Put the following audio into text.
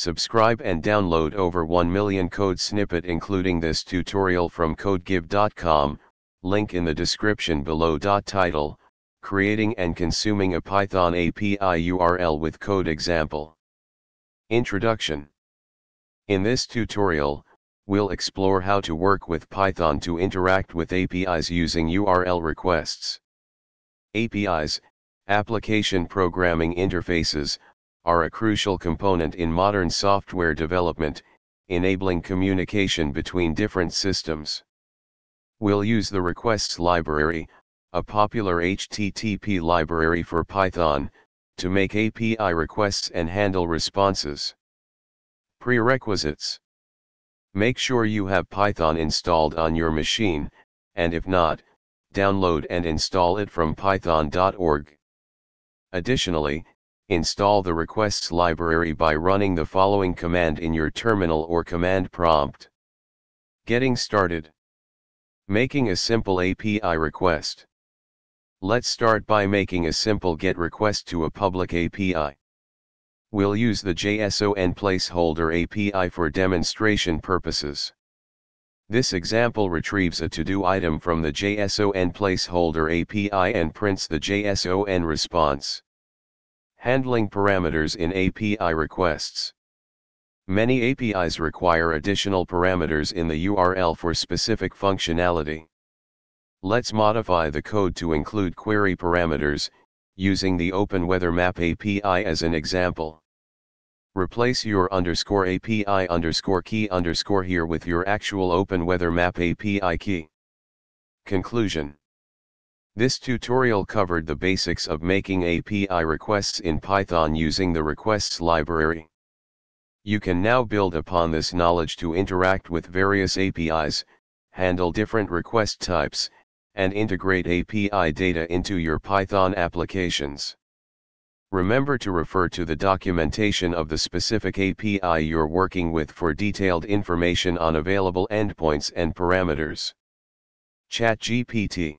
Subscribe and download over 1 million code snippet including this tutorial from codegive.com, link in the description below. Title, Creating and Consuming a Python API URL with Code Example. Introduction In this tutorial, we'll explore how to work with Python to interact with APIs using URL requests. APIs, Application Programming Interfaces, are a crucial component in modern software development, enabling communication between different systems. We'll use the requests library, a popular HTTP library for Python, to make API requests and handle responses. Prerequisites Make sure you have Python installed on your machine, and if not, download and install it from python.org. Additionally, install the requests library by running the following command in your terminal or command prompt. Getting started. Making a simple API request. Let's start by making a simple GET request to a public API. We'll use the JSON placeholder API for demonstration purposes. This example retrieves a to-do item from the JSON placeholder API and prints the JSON response. Handling parameters in API requests. Many APIs require additional parameters in the URL for specific functionality. Let's modify the code to include query parameters, using the OpenWeatherMap API as an example. Replace your underscore API underscore key underscore here with your actual OpenWeatherMap API key. Conclusion this tutorial covered the basics of making API requests in Python using the requests library. You can now build upon this knowledge to interact with various APIs, handle different request types, and integrate API data into your Python applications. Remember to refer to the documentation of the specific API you're working with for detailed information on available endpoints and parameters. ChatGPT